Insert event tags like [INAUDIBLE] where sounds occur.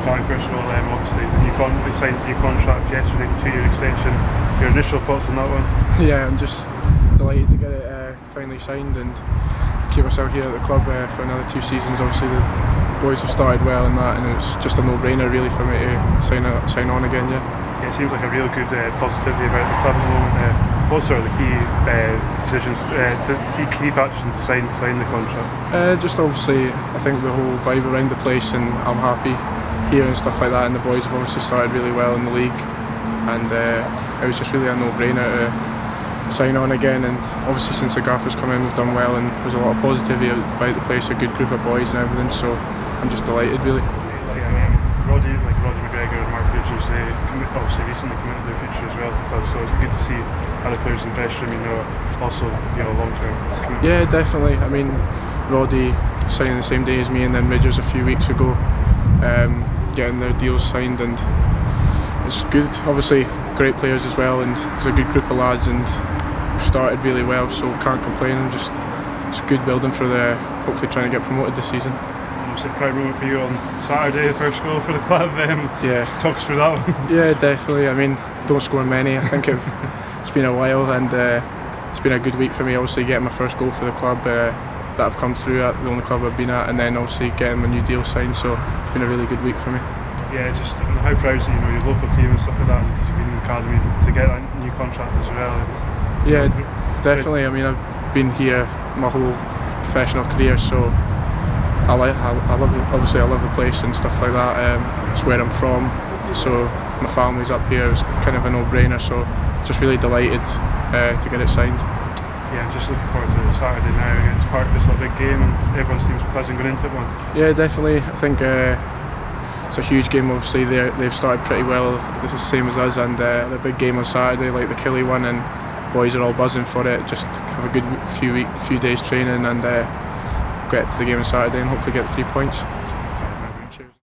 Patty, first of all, um, obviously, you con- signed your contract yesterday, two-year extension. Your initial thoughts on that one? [LAUGHS] Yeah, I'm just delighted to get it uh, finally signed and keep myself here at the club uh, for another two seasons. Obviously, the boys have started well in that, and it's just a no-brainer really for me to sign sign on again. Yeah. Yeah, it seems like a real good uh, positivity about the club at the moment. Uh, what sort of the key uh, decisions, uh, to, key factors to sign to sign the contract? Uh, just obviously, I think the whole vibe around the place, and I'm happy here and stuff like that. And the boys have obviously started really well in the league, and uh, it was just really a no-brainer to sign on again. And obviously, since the Gaffers come in, we've done well, and there's a lot of positivity about the place, a good group of boys and everything. So I'm just delighted, really. Yeah, um, Roddy, like Roddy MacGregor and Mark Ridgers, they commit, obviously recently committed their future as well to the club. So it's good to see other players invest in, you know, also you know long term. Yeah, definitely. I mean, Roddy signing the same day as me, and then Ridgers a few weeks ago. Um, getting their deals signed and it's good. Obviously, great players as well, and it's a good group of lads, and started really well, so can't complain. And just it's good building for the hopefully trying to get promoted this season. Obviously, a proud moment for you on Saturday, first goal for the club. Um, yeah, talk us through that one. [LAUGHS] Yeah, definitely. I mean, don't score many. I think it, has been a while, and uh, it's been a good week for me. Obviously, getting my first goal for the club. Uh, that I've come through at the only club I've been at, and then obviously getting my new deal signed. So it's been a really good week for me. Yeah, just how proud you know your local team and stuff like that, and you've been in the academy to get that new contract as well. And, yeah, definitely. I mean, I've been here my whole professional career, so I like I, I love the, obviously I love the place and stuff like that. Um, it's where I'm from, so my family's up here. It's kind of a no-brainer. So just really delighted uh, to get it signed yeah, just looking forward to Saturday now against Parkville. a big game, and everyone seems pleasant going into. One. Yeah, definitely. I think uh, it's a huge game. Obviously, they they've started pretty well. It's the same as us, and uh, the big game on Saturday, like the Killie one, and boys are all buzzing for it. Just have a good few week, few days training, and uh, get to the game on Saturday, and hopefully get three points.